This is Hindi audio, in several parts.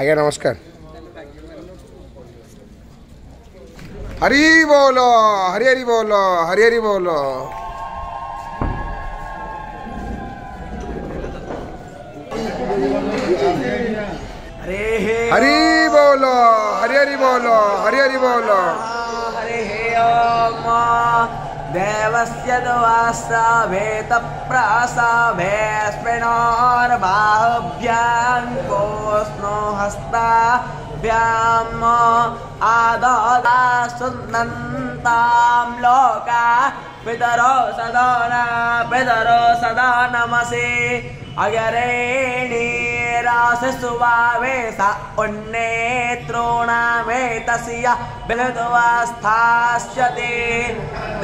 আজ্ঞা নমস্কার হরি বল হরি হরি बोलो হরি হরি বল हरी बोलो हरी हरी बोलो हरी हरी बोलो। हरे ओम देवस्य दवासा भेत प्रासा भेस्पिणो हस्ताभ्याम् आददा सुनन्तां लोका पितरो सदा न पितरो सदा नमसि। अगरेणीरासुवावेश उन्नेत्रोणामेतस्य बिलद्वास्थास्यते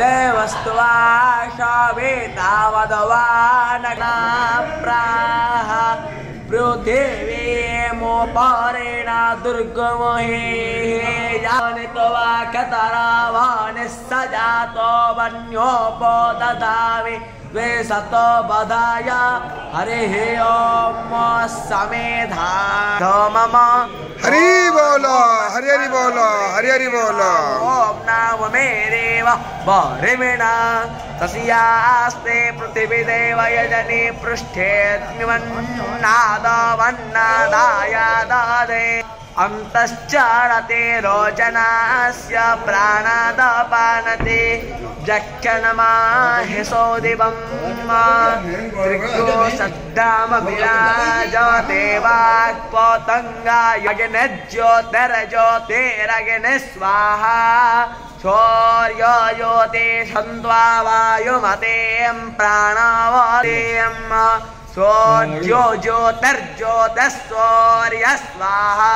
देवस्त्वा शावेतावदवानग्नाप्राः पृथिवीमोपरेण दुर्गमहे। जानित्वा कतरावाणि स जातो वन्योपददामि द्वे सतो बधाय। हरिः ॐ समेधा। मम हरि बोलो हरि हरि बोलो हरि हरि बोलो। ॐ नाम मे देव बहरिमिणा तस्यास्ते पृथिवीदेव यजनि पृष्ठेऽग्निवन्नादवन्नादाय ददे अन्तश्चरते रोचनास्य प्राणादपानते जक्षणमाहिषो दिवं त्रिको सद्दामभिराजते वाक्पतङ्गायज्ञज्योतिरज्योतिरग्नि स्वाहा सौर्यजोते षन्द्वा वायुमतेऽयं प्राणावादेयम् सौर्यो ज्योतिर्ज्योतिः स्वाहा